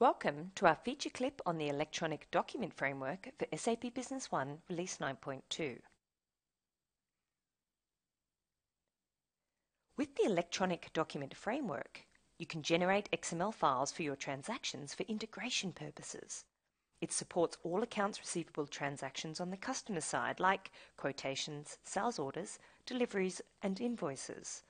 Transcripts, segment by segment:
Welcome to our feature clip on the Electronic Document Framework for SAP Business One Release 9.2. With the Electronic Document Framework, you can generate XML files for your transactions for integration purposes. It supports all accounts receivable transactions on the customer side, like quotations, sales orders, deliveries, and invoices.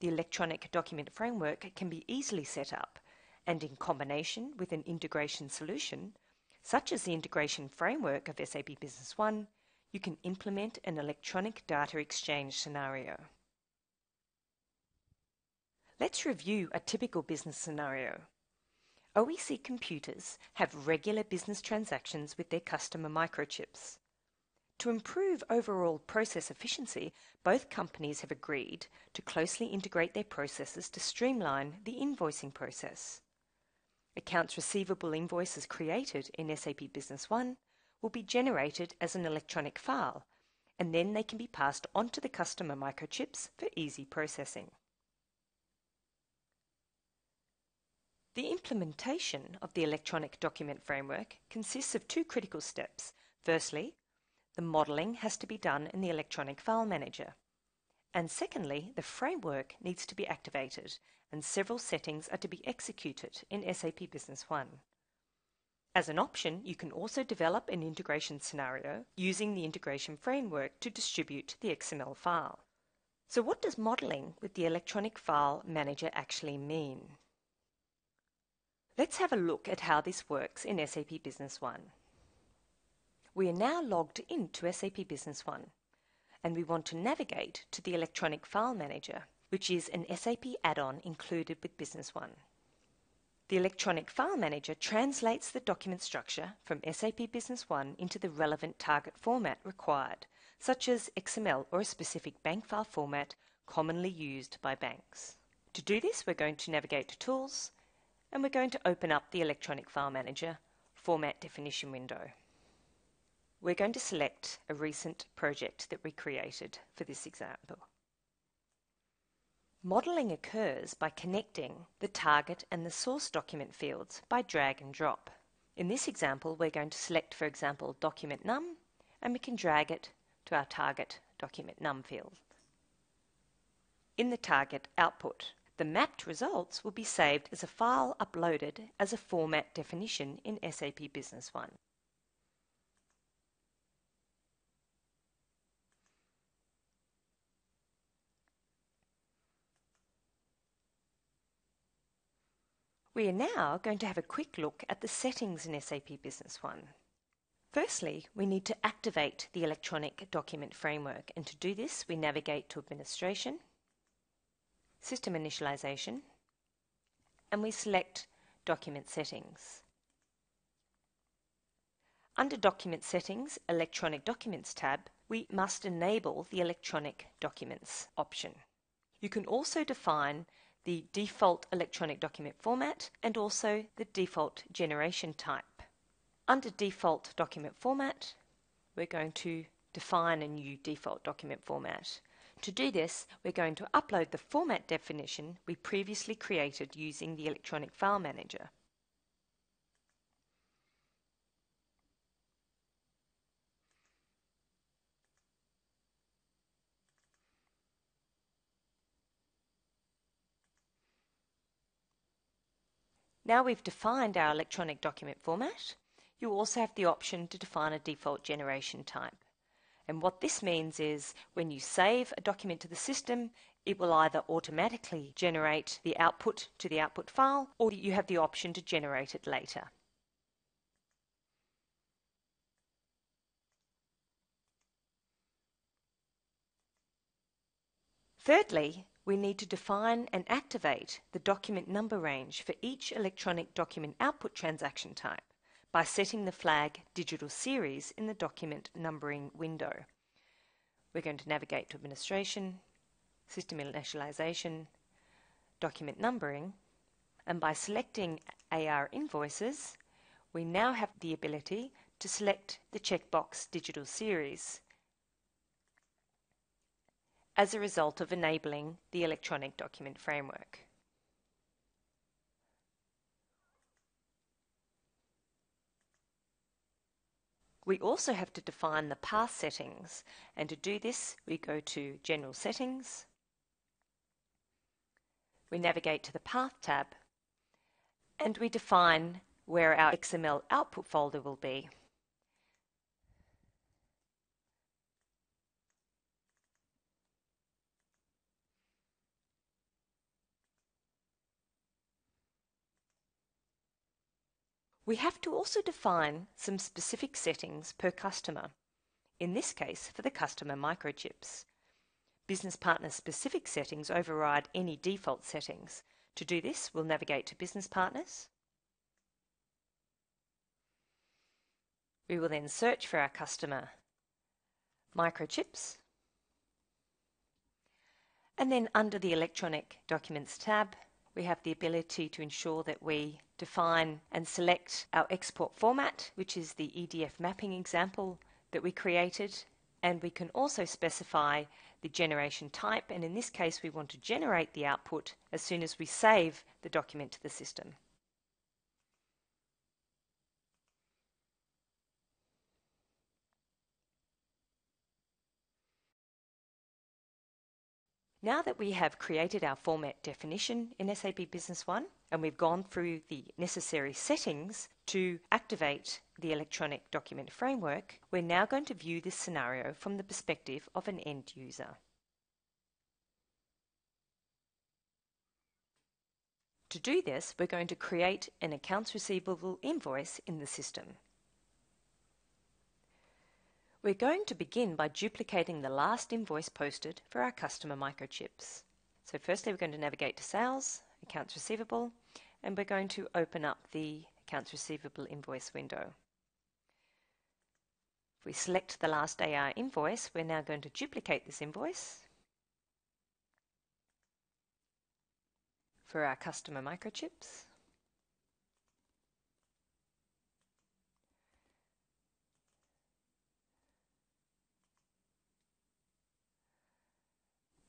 The Electronic Document Framework can be easily set up and in combination with an integration solution, such as the integration framework of SAP Business One, you can implement an electronic data exchange scenario. Let's review a typical business scenario. OEC computers have regular business transactions with their customer microchips. To improve overall process efficiency, both companies have agreed to closely integrate their processes to streamline the invoicing process. Accounts receivable invoices created in SAP Business One will be generated as an electronic file, and then they can be passed on to the customer microchips for easy processing. The implementation of the Electronic Document Framework consists of two critical steps. Firstly, the modeling has to be done in the Electronic File Manager. And secondly, the framework needs to be activated and several settings are to be executed in SAP Business One. As an option, you can also develop an integration scenario using the integration framework to distribute the XML file. So what does modeling with the Electronic File Manager actually mean? Let's have a look at how this works in SAP Business One. We are now logged into SAP Business One and we want to navigate to the Electronic File Manager which is an SAP add-on included with Business One. The Electronic File Manager translates the document structure from SAP Business One into the relevant target format required, such as XML or a specific bank file format commonly used by banks. To do this, we're going to navigate to Tools, and we're going to open up the Electronic File Manager Format Definition window. We're going to select a recent project that we created for this example. Modeling occurs by connecting the target and the source document fields by drag and drop. In this example, we're going to select, for example, document num, and we can drag it to our target document num field. In the target output, the mapped results will be saved as a file uploaded as a format definition in SAP Business One. We are now going to have a quick look at the settings in SAP Business One. Firstly, we need to activate the electronic document framework and to do this we navigate to Administration, System Initialization and we select Document Settings. Under Document Settings, Electronic Documents tab, we must enable the Electronic Documents option. You can also define the default electronic document format and also the default generation type. Under default document format, we're going to define a new default document format. To do this, we're going to upload the format definition we previously created using the Electronic File Manager. Now we've defined our electronic document format, you also have the option to define a default generation type. And what this means is when you save a document to the system, it will either automatically generate the output to the output file or you have the option to generate it later. Thirdly, we need to define and activate the document number range for each electronic document output transaction type by setting the flag digital series in the document numbering window. We're going to navigate to administration, system initialization, document numbering, and by selecting AR invoices, we now have the ability to select the checkbox digital series as a result of enabling the electronic document framework. We also have to define the path settings, and to do this, we go to General Settings. We navigate to the Path tab, and we define where our XML output folder will be. We have to also define some specific settings per customer, in this case for the customer microchips. Business Partner specific settings override any default settings. To do this, we'll navigate to Business Partners. We will then search for our customer microchips. And then under the Electronic Documents tab, we have the ability to ensure that we define and select our export format, which is the EDF mapping example that we created. And we can also specify the generation type. And in this case, we want to generate the output as soon as we save the document to the system. Now that we have created our format definition in SAP Business One and we've gone through the necessary settings to activate the electronic document framework, we're now going to view this scenario from the perspective of an end user. To do this, we're going to create an accounts receivable invoice in the system. We're going to begin by duplicating the last invoice posted for our customer microchips. So firstly we're going to navigate to Sales, Accounts Receivable, and we're going to open up the Accounts Receivable invoice window. If we select the last AR invoice, we're now going to duplicate this invoice for our customer microchips.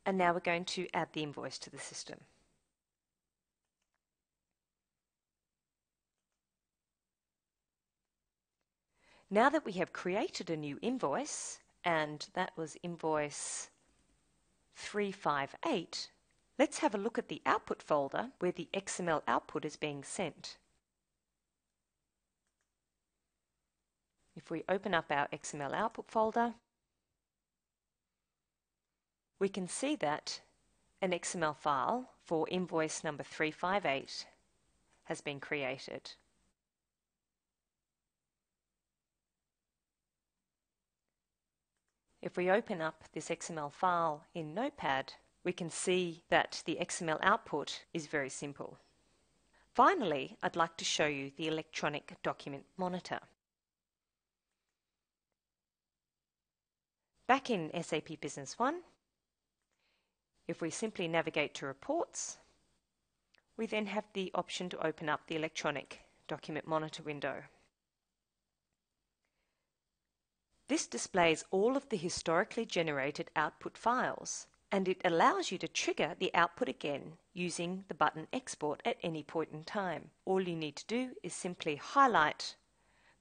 And now we're going to add the invoice to the system. Now that we have created a new invoice, and that was invoice 358, let's have a look at the output folder where the XML output is being sent. If we open up our XML output folder, we can see that an XML file for invoice number 358 has been created. If we open up this XML file in Notepad, we can see that the XML output is very simple. Finally, I'd like to show you the electronic document monitor. Back in SAP Business One, if we simply navigate to Reports, we then have the option to open up the electronic document monitor window. This displays all of the historically generated output files and it allows you to trigger the output again using the button Export at any point in time. All you need to do is simply highlight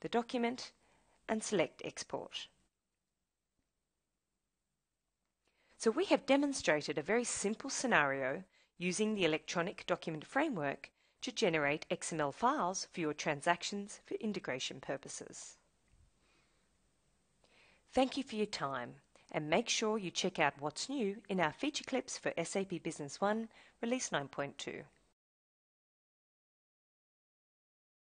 the document and select Export. So we have demonstrated a very simple scenario using the electronic document framework to generate XML files for your transactions for integration purposes. Thank you for your time and make sure you check out what's new in our feature clips for SAP Business One Release 9.2.